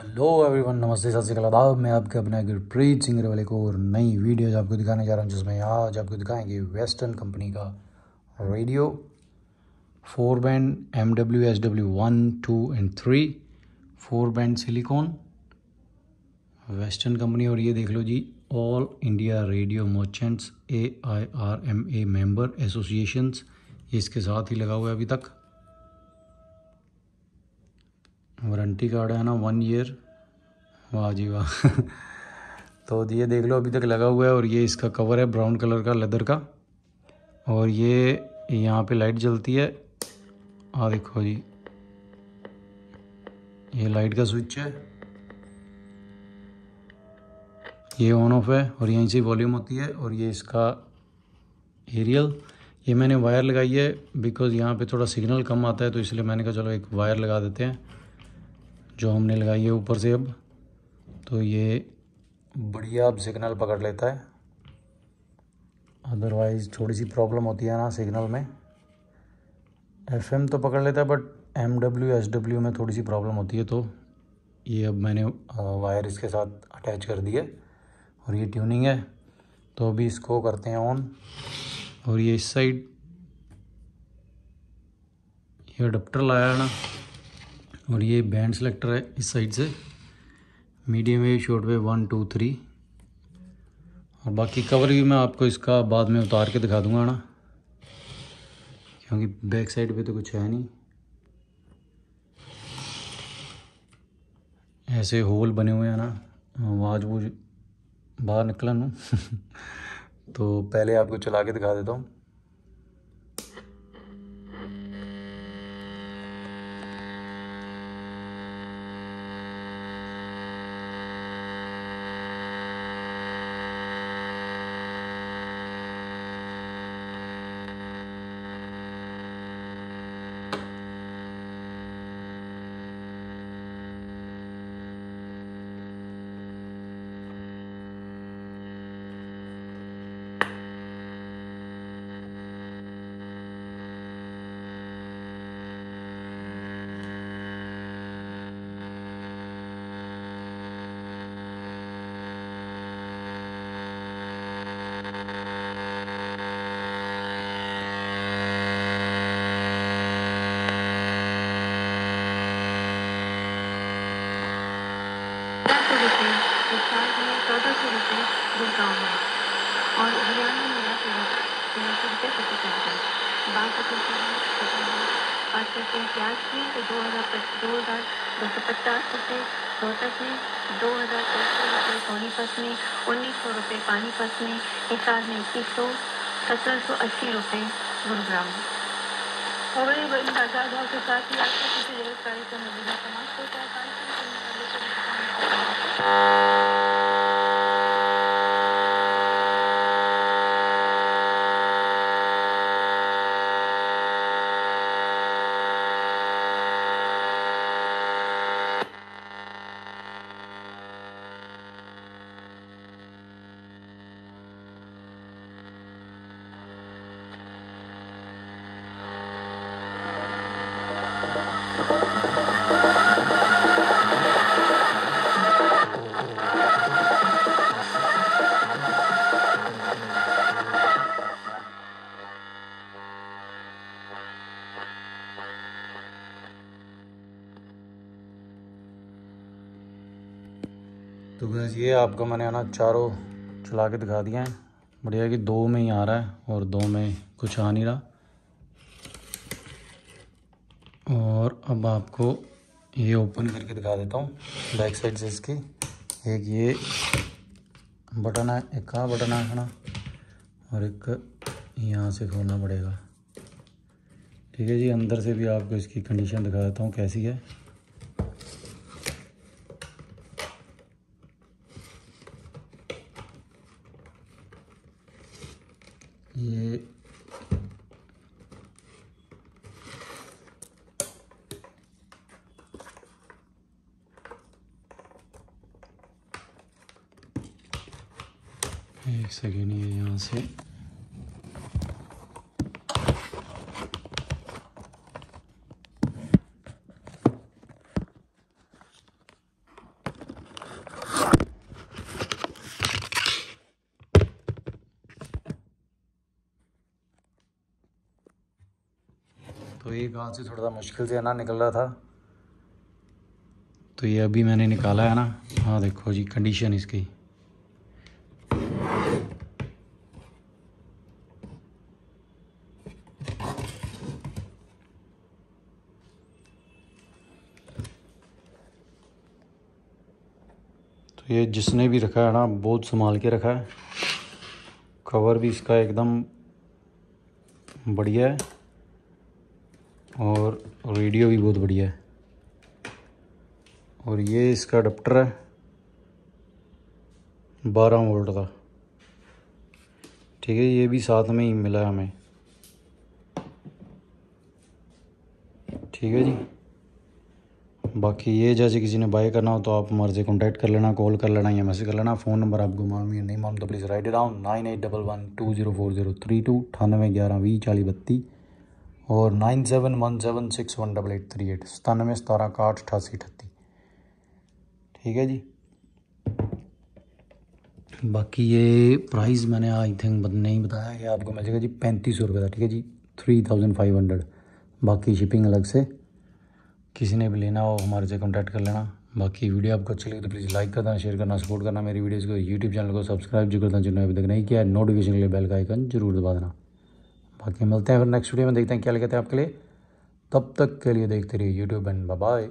Hello everyone, नमस्ते, सत श्रीकाल मैं आपके अपना गुरप्रीत सिंह वाले को और नई वीडियो आपको दिखाने जा रहा हूँ, जिसमें आज आपको दिखाएँगे वेस्टर्न कंपनी का radio four band M W S W one two and three four band silicon western company और ये देख लो जी all India radio merchants A I R M A member associations इसके साथ ही लगा हुआ है अभी तक। वारंटी कार्ड है ना वन ईयर वाह जी वाह। तो ये देख लो, अभी तक लगा हुआ है और ये इसका कवर है ब्राउन कलर का लेदर का। और ये यहाँ पे लाइट जलती है। आ देखो जी। ये लाइट का स्विच है। ये ऑन ऑफ़ है और यहीं से वॉल्यूम होती है और ये इसका एरियल ये मैंने वायर लगाई है बिकॉज़ यहाँ पे थोड़ा सिग्नल कम आता है तो इसलिए मैंने कहा चलो एक वायर लगा देते हैं। जो हमने लगाई है ऊपर से अब तो ये बढ़िया अब सिग्नल पकड़ लेता है। अदरवाइज़ थोड़ी सी प्रॉब्लम होती है ना सिग्नल में। एफएम तो पकड़ लेता है बट एम डब्ल्यू में थोड़ी सी प्रॉब्लम होती है तो ये अब मैंने वायर इसके साथ अटैच कर दिया और ये ट्यूनिंग है। तो अभी इसको करते हैं ऑन और ये इस साइड ये अडप्टर लाया है ना। और ये बैंड सेलेक्टर है इस साइड से। Medium wave short wave one two three और बाकी कवर भी मैं आपको इसका बाद में उतार के दिखा दूँगा ना। क्योंकि बैक साइड पे तो कुछ है नहीं। ऐसे होल बने हुए हैं ना। आवाज़ वो बाहर निकला तो पहले आपको चला के दिखा देता हूँ। चौदह सौ रुपये गुड़गांव में। और हरियाणा में मिला तेरह सौ रुपये प्रति क्विंटल बात अगर करते हैं प्याज की तो दो हज़ार दो हज़ार दो सौ पचास रुपये रोहतक में, दो हज़ार दो सौ रुपये सोनीपत में, उन्नीस सौ रुपये पानीपत में हिसार में इक्कीस सौ, सत्रह सौ अस्सी रुपये गुरुग्राम। में और इन बाज़ार भाव के साथ ही आपको किसी ज़रूरत कार्यक्रम में समाप्त होता है कार्यक्रम Thank you. तो बस ये आपको मैंने ना चारों चला के दिखा दिया है। बढ़िया कि दो में ही आ रहा है और दो में कुछ आ नहीं रहा। और अब आपको ये ओपन करके दिखा देता हूँ, बैक साइड से इसकी। एक ये बटन है, एक कहाँ बटन है ना? और एक यहाँ से खोलना पड़ेगा। ठीक है जी, अंदर से भी आपको इसकी कंडीशन दिखा देता हूँ कैसी है। देख सके नहीं है यहाँ से। तो ये गाँव से थोड़ा सा मुश्किल से है ना, निकल रहा था। तो ये अभी मैंने निकाला है ना। हाँ देखो जी कंडीशन इसकी। तो ये जिसने भी रखा है ना बहुत संभाल के रखा है। कवर भी इसका एकदम बढ़िया है और रेडियो भी बहुत बढ़िया है। और ये इसका अडप्टर है, बारह वोल्ट का। ठीक है, ये भी साथ में ही मिला है हमें। ठीक है जी। बाकी ये जैसे किसी ने बाय करना हो तो आप हमारे कॉन्टैक्ट कर लेना कॉल कर लेना, या मैसेज कर लेना। फ़ोन नंबर आपको मालूम है नहीं मालूम तो please write down nine eight double one two zero four zero three two अठानवे ग्यारह वी चालीस बत्ती और nine seven one seven six one double eight three eight सतानवे सतारह इकाठ अठासी अठत्ती ठीक है जी? बाकी ये प्राइस मैंने आई थिंक नहीं बताया, ये आपको मिल जाएगा जी पैंतीस सौ रुपये का। ठीक है जी? थ्री थाउज़ेंड फाइव हंड्रेड बाकी शिपिंग अलग से। किसी ने भी लेना हो, हमारे से कॉन्टैक्ट कर लेना। बाकी वीडियो आपको अच्छी लगी तो प्लीज़ लाइक करना शेयर करना सपोर्ट करना मेरी वीडियोज़ को। यूट्यूब चैनल को सब्सक्राइब जो करना, जिन्होंने अभी तक नहीं किया नोटिफिकेशन के लिए बेल का आइकन ज़रूर दबा देना। बाकी मिलते हैं फिर नेक्स्ट वीडियो में, देखते हैं क्या लगता हैं आपके लिए। तब तक के लिए देखते रहिए यूट्यूब एंड बाय